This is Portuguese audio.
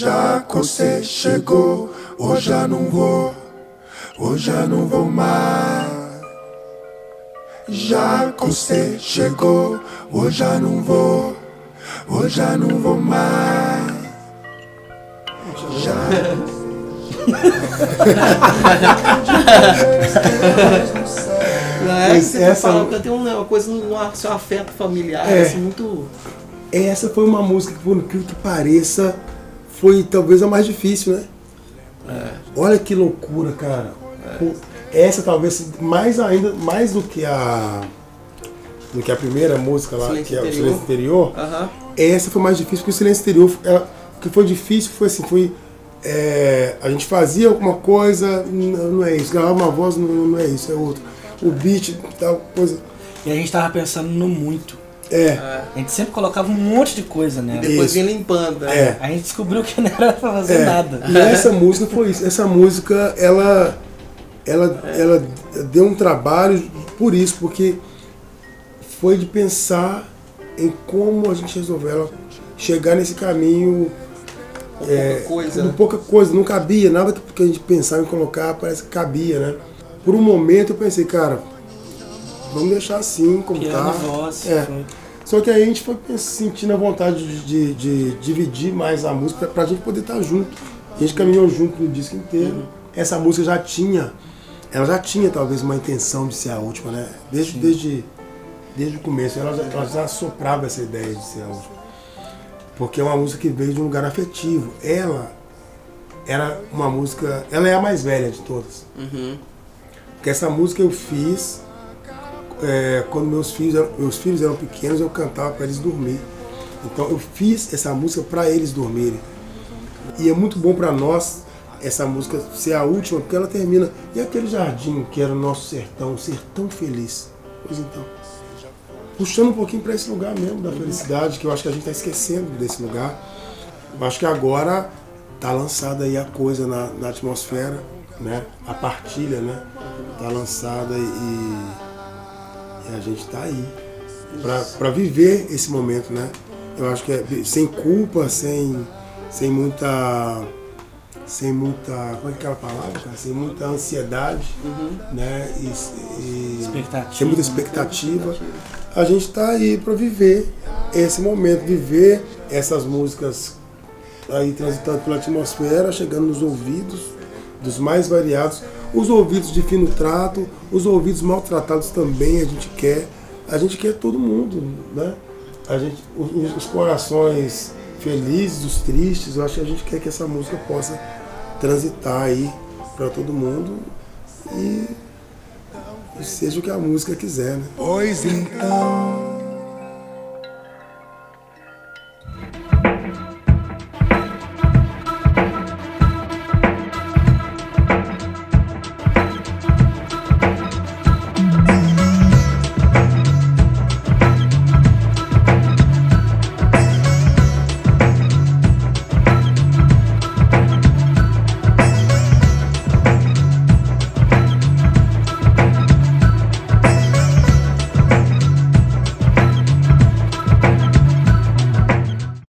Já você chegou, hoje já não vou, hoje já não vou mais. Já você chegou, hoje já não vou, hoje já não vou mais. Já. Não é? Mas Você essa- fala que tem uma coisa no ar- seu afeto familiar, É. assim, muito. Essa foi uma música que, por incrível que pareça, foi talvez a mais difícil, né? Olha que loucura, cara. Pô, Essa talvez mais ainda, mais do que a do que a primeira música lá, Silêncio que é o. Silêncio Interior. Essa foi mais difícil, porque o Silêncio Interior, ela, o que foi difícil foi assim, foi é, a gente fazia alguma coisa, não, não é isso, gravava uma voz, não, não é isso, é outro. O beat, tal coisa. E a gente tava pensando no muito. É, A gente sempre colocava um monte de coisa nela. Depois Isso. vinha limpando, né? é. A gente descobriu que não era pra fazer É, nada. E essa música foi isso. Essa música, ela, ela, ela deu um trabalho por isso, porque foi de pensar em como a gente resolveu ela chegar nesse caminho Com é, pouca coisa, né? pouca coisa, não cabia, nada que que a gente pensava em colocar, parece que cabia, né? Por um momento eu pensei, cara, vamos deixar assim, como Piano tá. voz. É. Só que aí a gente foi sentindo a vontade de, de- de dividir mais a música pra gente poder estar junto. A gente caminhou junto no disco inteiro. Essa música já tinha, ela já tinha talvez uma intenção de ser a última, né? Desde, desde, desde o começo, ela já, ela já soprava essa ideia de ser a última. Porque é uma música que veio de um lugar afetivo. Ela era uma música, ela é a mais velha de todas. Uhum. Porque essa música eu fiz é, quando meus filhos, eram, meus filhos eram pequenos, eu cantava para eles dormir. Então eu fiz essa música para eles dormirem. E é muito bom para nós essa música ser a última, porque ela termina. E aquele jardim que era o nosso sertão, ser tão feliz. Pois então. Puxando um pouquinho para esse lugar mesmo da felicidade, que eu acho que a gente está esquecendo desse lugar. Eu acho que agora tá lançada aí a coisa na, na atmosfera, né? A partilha, né? Tá lançada e, e a gente tá aí para viver esse momento, né? Eu acho que é sem culpa, sem, sem muita sem muita como é que é aquela palavra, cara? Sem muita ansiedade, né? E, e Expectativa. sem muita expectativa. A gente está aí para viver esse momento, viver essas músicas aí transitando pela atmosfera, chegando nos ouvidos dos mais variados, os ouvidos de fino trato, os ouvidos maltratados também a gente quer. A gente quer todo mundo, né? A gente, os, os corações felizes, os tristes, eu acho que a gente quer que essa música possa transitar aí para todo mundo e, e seja o que a música quiser, né? Pois então,